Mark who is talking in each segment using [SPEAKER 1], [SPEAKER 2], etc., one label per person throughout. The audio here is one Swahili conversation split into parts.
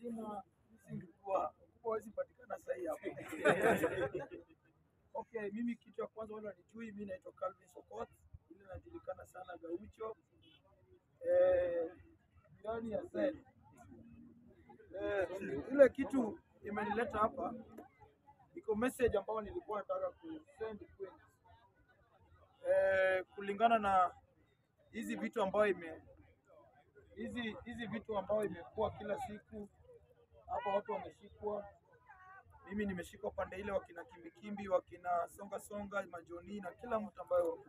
[SPEAKER 1] majina singekuwa hawezi patikana sahi hapo. Okay, mimi kitu ya kwanza wale wanijui, mimi naitwa Calvin Sokot, ile najulikana sana Gaucho. Eh, jirani ya Zen. Eh, ile kitu imenileta hapa iko message ambayo nilikuwa nataka kusend kwenu. Eh, kulingana na hizi vitu ambayo ime hizi hizi vitu ambayo imekuwa kila siku hapa, watu wameshikwa. Mimi nimeshikwa pande ile, wakina kimbikimbi, wakina songa songa, majoni na kila mtu ambayo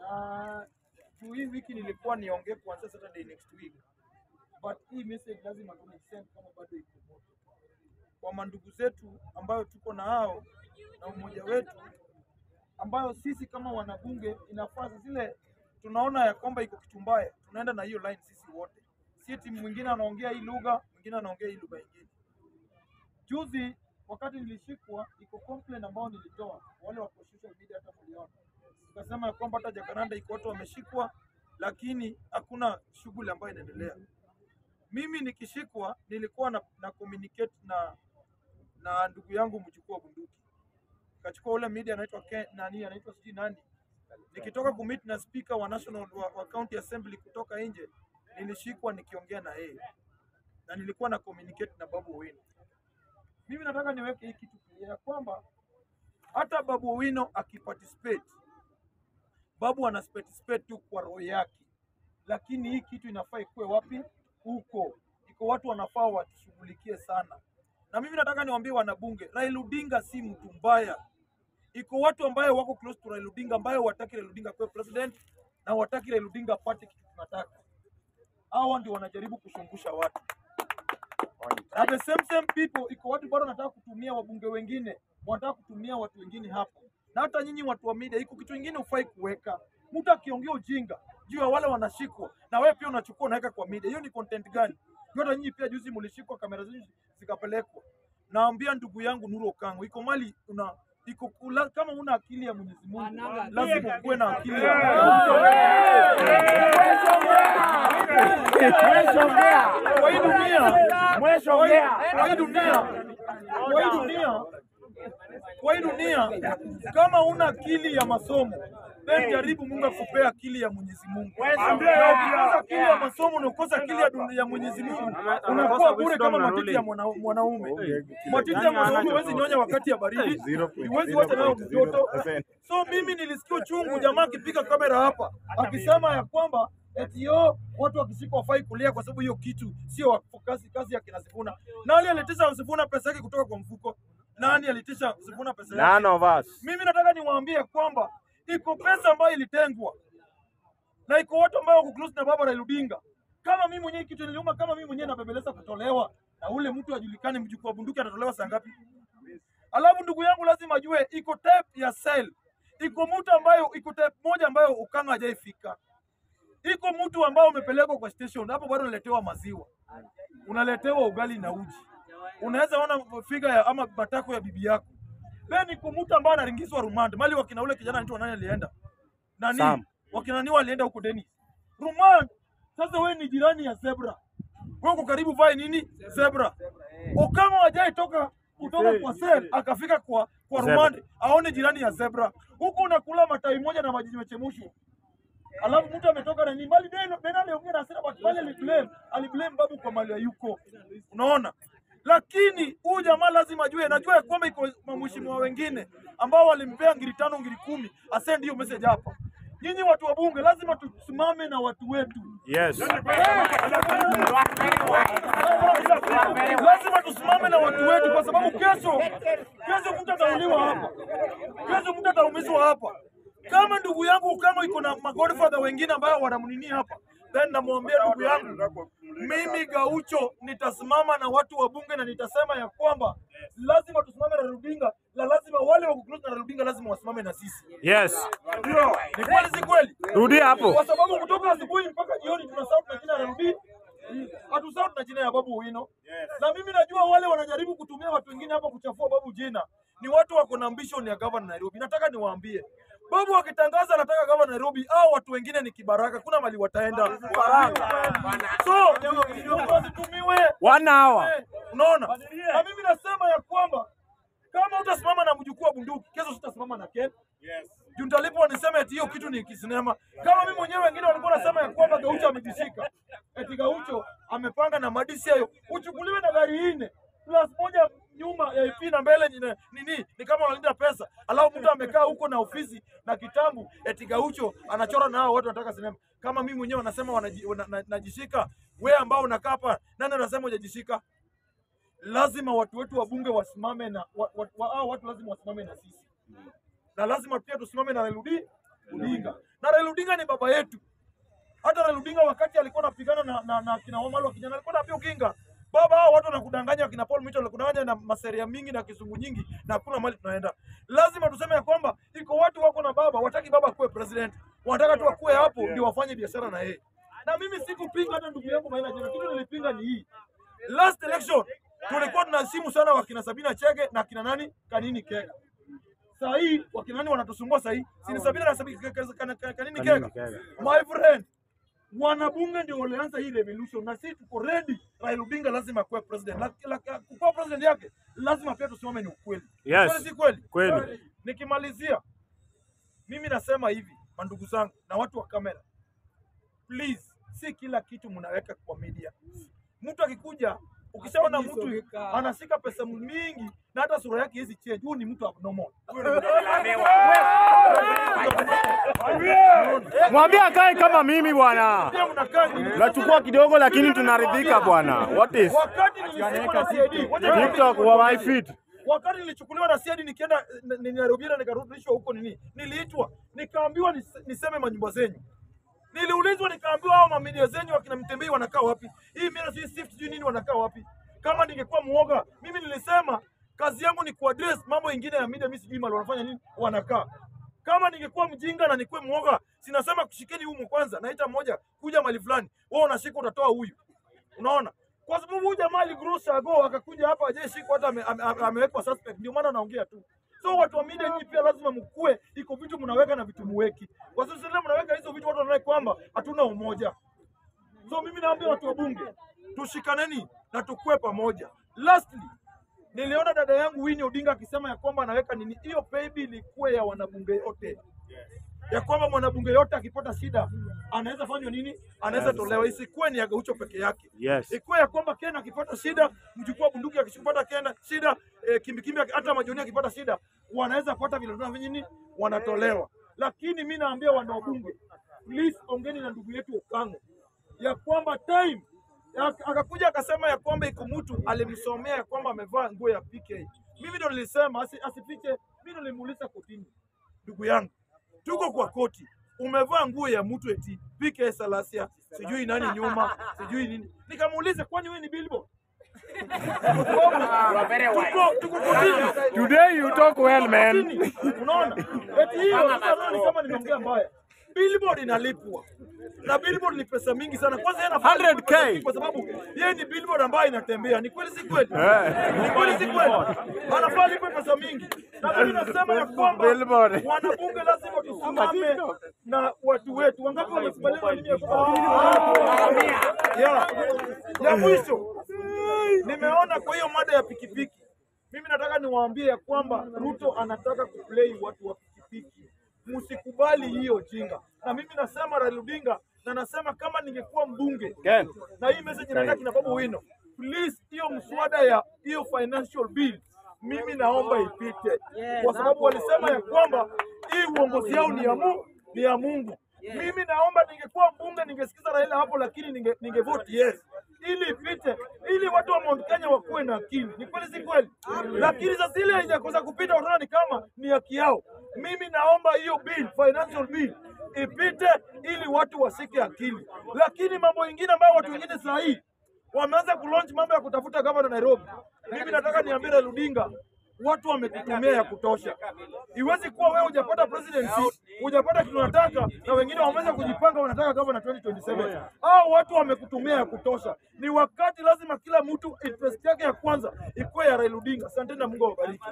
[SPEAKER 1] na juu hii wiki nilikuwa niongee kuanzia Saturday next week, but hii message lazima tu send kama bado iko moto. Kwa mandugu zetu ambayo tuko na hao na umoja wetu ambayo sisi kama wanabunge inafaa zile tunaona ya kwamba iko kitu mbaya, tunaenda na hiyo line sisi wote, si timu mwingine anaongea hii lugha, mwingine anaongea hii lugha nyingine. Juzi wakati nilishikwa, iko complaint ambayo nilitoa wale wa social media, hata mliona, nikasema ya kwamba hata Jacaranda iko watu wameshikwa, lakini hakuna shughuli ambayo inaendelea. Mimi nikishikwa nilikuwa na, na communicate na na ndugu yangu mchukua bunduki kachukua ule media anaitwa nani anaitwa sijui nani nikitoka kumit na speaker wa national wa, wa county assembly kutoka nje nilishikwa nikiongea na yeye na nilikuwa na communicate na Babu Owino. Mimi nataka niweke hii kitu clear kwamba hata Babu Owino akiparticipate, Babu ana participate tu kwa roho yake, lakini hii kitu inafaa ikuwe wapi? Huko iko watu wanafaa watushughulikie sana, na mimi nataka niwaambie wanabunge, Raila Odinga si mtu mbaya iko watu ambayo wako close to Raila Odinga ambayo wataki Raila Odinga kuwa president na wataki Raila Odinga apate kitu tunataka. Hawa ndio wanajaribu kushungusha watu. Na the same same people iko watu bado wanataka kutumia wabunge wengine, wanataka kutumia watu wengine hapo. Na hata nyinyi watu wa media, iko kitu kingine ufai kuweka. Mtu akiongea ujinga juu ya wale wanashikwa na wewe pia unachukua unaweka kwa media. Hiyo ni content gani? Hata nyinyi pia juzi mlishikwa, kamera zenu zikapelekwa. Naambia ndugu yangu Nuru Okango, iko mali una iko kula, kama una akili ya Mwenyezi Mungu lazima ukuwe na akili ya kwa hii dunia kama una akili ya masomo then jaribu Mungu akupea akili ya Mwenyezi Mungu. Ukikosa akili ya masomo na ukosa akili ya Mwenyezi Mungu unakuwa bure kama matiti ya mwanaume. Matiti ya mwanaume huwezi nyonya wakati ya baridi, huwezi wacha nayo mtoto. So mimi nilisikia uchungu jamaa akipiga kamera hapa akisema ya kwamba eti yo watu wakishika wafai kulia kwa sababu hiyo kitu sio wa- kazi, kazi ya kina Sifuna. Nani alitisha Sifuna pesa yake kutoka kwa mfuko? Nani alitisha Sifuna pesa yake?
[SPEAKER 2] None of us.
[SPEAKER 1] Mimi nataka niwaambie kwamba iko pesa ambayo ilitengwa na iko watu ambao wako close na baba Raila Odinga. Kama mimi mwenyewe kitu niliuma, kama mimi mwenyewe nabebeleza kutolewa na ule mtu ajulikane, mjukuu wa bunduki atatolewa saa ngapi? Alafu ndugu yangu lazima ajue iko tape ya cell, iko mtu ambayo iko tape moja ambayo ukanga hajaifika, iko mtu ambao umepelekwa kwa station, hapo bado unaletewa maziwa, unaletewa ugali na uji, unaweza ona figa ya ama matako ya bibi yako. Then iko mtu ambaye anaringizwa rumande. Mali wakina ule kijana anaitwa nani alienda? Nani?
[SPEAKER 2] Sam.
[SPEAKER 1] wakina nani walienda huko Denis? Rumande. Sasa wewe ni jirani ya zebra, wewe uko karibu vae nini? Zebra. Okama wajai toka kutoka kwa sel akafika kwa kwa rumande aone jirani ya zebra, huko unakula matai moja na maji yamechemushwa alafu mtu ametoka na nini? Bali Beno Beno aliongea na hasira but blame aliblame. Aliblame babu kwa mali ya yuko. Unaona? Lakini huyu jamaa lazima ajue najua ya kwamba iko mheshimiwa wengine ambao walimpea ngiri tano ngiri kumi. Asend hiyo message hapa. Nyinyi watu wa bunge lazima tusimame na watu wetu.
[SPEAKER 2] Yes.
[SPEAKER 1] lazima tusimame na watu wetu kwa sababu kesho kesho mtu atauliwa hapa. Kesho mtu ataumizwa hapa kama ndugu yangu kama iko na magodfather wengine ambayo wanamnini hapa then namwambia ndugu yangu mimi Gaucho nitasimama na watu wa bunge na nitasema ya kwamba lazima tusimame na Rudinga, la na lazima wale wa close na Rudinga lazima wasimame na sisi
[SPEAKER 2] Yes.
[SPEAKER 1] ndio ni kweli si kweli
[SPEAKER 2] Rudia hapo.
[SPEAKER 1] kwa sababu kutoka asubuhi mpaka jioni tuna sauti na jina la Rudinga hatusahau na jina ya Babu Owino. Na mimi najua wale wanajaribu kutumia watu wengine hapa kuchafua Babu jina ni watu wako na ambition ya governor Nairobi. Nataka niwaambie Babu akitangaza anataka kama Nairobi au watu wengine ni kibaraka, kuna mali wataenda. Baraka. so wasitumiwe
[SPEAKER 2] One hour.
[SPEAKER 1] Eh, unaona, na mimi nasema ya kwamba kama utasimama na mjukuu wa bunduki, kesho sitasimama na Ken. Juu nitalipwa niseme eti hiyo kitu ni kisinema. Kama mimi mwenyewe, wengine walikuwa nasema ya kwamba Gaucho amejishika, eti Gaucho amepanga na madisi hayo uchukuliwe na gari nne plus moja nyuma ya ipi na mbele nini nini, ni kama unalinda pesa, alafu mtu amekaa huko na ofisi na kitabu eti Gaucho anachora na hao watu wanataka sinema. Kama mimi mwenyewe wanasema wanajishika, wana- na- wewe ambao unakaa hapa, nani unasema hujajishika? Lazima watu wetu wabunge wasimame na wa, wa, wa, watu lazima wasimame na sisi na lazima pia tusimame na Raila Odi- Odinga. Na Raila Odinga ni baba yetu. Hata Raila Odinga wakati alikuwa anapigana na, na, na kina Wamalwa kijana alikuwa anaambia Oginga, baba hao watu wanakudanganya, kina Paul Mitchell wanakudanganya na maseria mingi na kizungu nyingi na hakuna mali tunaenda. Lazima tuseme ya kwamba iko watu wako na baba, wataki baba akuwe president, wanataka tu akuwe hapo ndio wafanye biashara na yeye. Na mimi sikupinga, hata ndugu yangu Maina jana, kitu nilipinga ni hii. Last election tulikuwa tunaheshimu sana wakina Sabina Chege na kina nani? Kanini Kega. Sasa hii wakina nani wanatusumbua sasa hii si ni Sabina na Sabina Kanini Kega. my friend wanabunge ndio walianza hii revolution na sisi tuko ready Raila Odinga lazima akuwe president. La, la, kuwa president yake lazima pia tusimame ni ukweli.
[SPEAKER 2] Yes.
[SPEAKER 1] Kweli si kweli.
[SPEAKER 2] Kweli.
[SPEAKER 1] nikimalizia mimi nasema hivi mandugu zangu na watu wa kamera. Please si kila kitu mnaweka kwa media. Mtu akikuja ukishaona mtu anashika pesa mingi na hata sura yake hizi change, huyu ni mtu abnormal.
[SPEAKER 2] Mwambie akae kama mimi bwana. Tunachukua kidogo lakini tunaridhika bwana. What is TikTok wa my feet?
[SPEAKER 1] wakati nilichukuliwa na CID nikienda Nairobi na nikarudishwa huko nini, niliitwa nikaambiwa niseme manyumba zenyu. Niliulizwa nikaambiwa hao mamidia zenyu wakina Mtembei wanakaa wapi? Hii mimi sijui sift sijui nini wanakaa wapi? Kama ningekuwa muoga, mimi nilisema kazi yangu ni kuaddress mambo mengine ya media, mimi sijui mali wanafanya nini wanakaa. Kama ningekuwa mjinga na nikuwe muoga, sinasema kushikeni humu kwanza, naita mmoja kuja mali fulani, wewe unashika utatoa huyu. Unaona? Kwa sababu huyu jamaa aligrosa go akakuja hapa hajashikwa hata ame- ame- ame- amewekwa suspect, ndio maana naongea tu. So watu wa media nyinyi pia lazima mkue, iko vitu mnaweka na vitu muweki. Kwa sababu sasa mnaweka hizo vitu watu wanaona kwamba hatuna umoja. So mimi naambia watu wa bunge tushikaneni na tukue pamoja. Lastly, niliona dada yangu Winnie Odinga akisema ya kwamba anaweka nini, hiyo pay bill ikuwe ya wanabunge yote, ya kwamba mwanabunge yote akipata shida anaweza fanywa nini, anaweza tolewa, isikuwe ni ya Gaucho peke yake
[SPEAKER 2] Yes.
[SPEAKER 1] ikuwe ya kwamba Ken akipata shida, mjukuu wa bunduki akipata Ken shida, eh, kimbikimbi hata majoni akipata shida, wanaweza pata vile nini, wanatolewa. Lakini mi naambia wana wabunge, please ongeni na ndugu yetu Okango ya kwamba time ya- akakuja akasema ya kwamba iko mtu alimsomea ya kwamba amevaa nguo ya PK. Mimi ndo nilisema asi, asifiche. Mimi ndo nilimuuliza kotini, ndugu yangu, tuko kwa koti, umevaa nguo ya mtu eti PK Salasia, sijui nani nyuma, sijui nini. Nikamuuliza, kwani wewe ni billboard? Kotini.
[SPEAKER 2] Today you talk well man.
[SPEAKER 1] Unaona? Eti hiyo ni kama nimeongea mbaya. Billboard inalipwa. Na billboard ni pesa mingi sana. Kwanza yana anafaa
[SPEAKER 2] 100K.
[SPEAKER 1] lipwe pesa mingi kwa sababu yeye ni billboard ambayo inatembea. Ni kweli si kweli?
[SPEAKER 2] Eh.
[SPEAKER 1] Ni kweli si kweli? Anafaa lipwe pesa mingi. Na mimi nasema ya kwamba wanabunge lazima tusimame na watu wetu. Wangapi wamekubaliana na ya kwamba ya, ya mwisho nimeona kwa hiyo mada ya pikipiki, mimi nataka niwaambie ya kwamba Ruto anataka kuplay watu wa. Msikubali hiyo jinga, na mimi nasema Raila Odinga, na nasema kama ningekuwa mbunge
[SPEAKER 2] Ken.
[SPEAKER 1] na hii message nataka kina Babu Wino, please, hiyo mswada ya hiyo financial bill mimi naomba ipite, kwa sababu walisema ya kwamba hii uongozi yao ni ya Mungu, ni ya Mungu. Mimi naomba ningekuwa mbunge ningesikiza Raila hapo, lakini ninge, ninge vote yes ili ipite, ili watu wa Mount Kenya wakuwe na akili. Ni kweli si kweli? Lakini sasa ile haijakosa kupita, wanaona ni kama ni haki yao. Mimi naomba hiyo bill, financial bill ipite, ili watu wasike akili. Lakini mambo mengine ambayo watu wengine saa hii wameanza kulaunch mambo ya kutafuta gavana Nairobi. Mimi nataka niambie Raila Odinga, watu wamekutumia ya kutosha. Iwezi kuwa wewe hujapata presidency, hujapata kitu unataka, na wengine wameweza kujipanga wanataka kama na 2027. Hao watu wamekutumia ya kutosha. Ni wakati lazima kila mtu interest yake ya kwanza ikuwe ya Raila Odinga. Asante na Mungu awabariki.